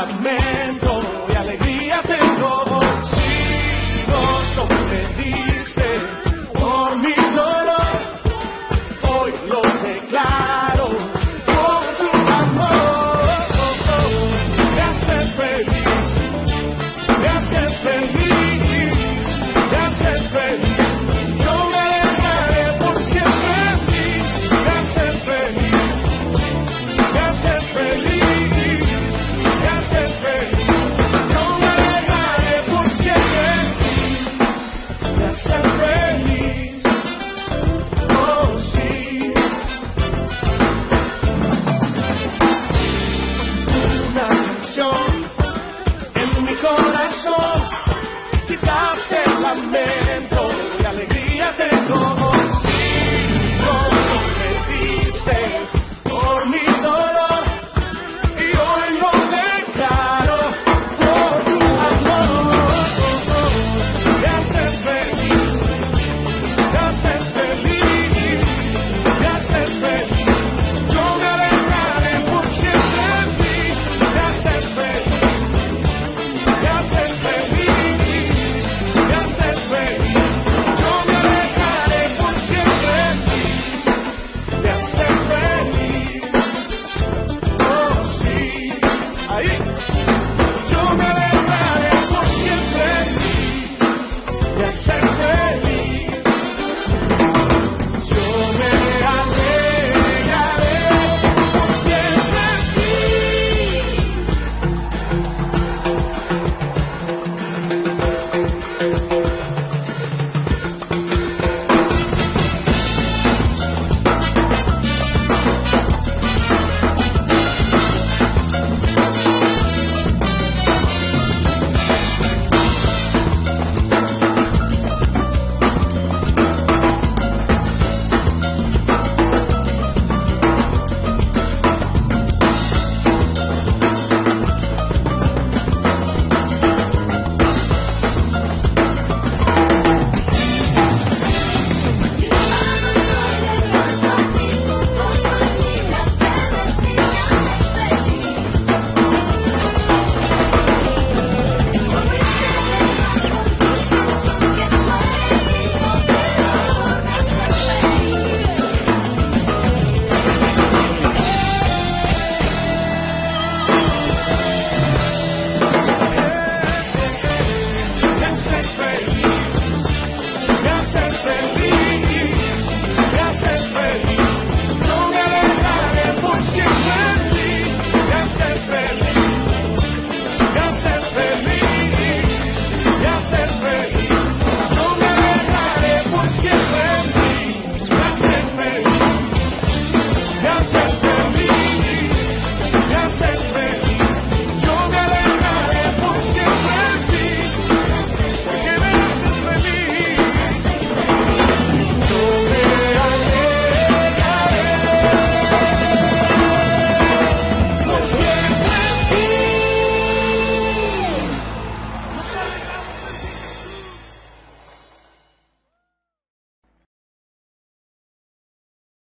fragmentos. say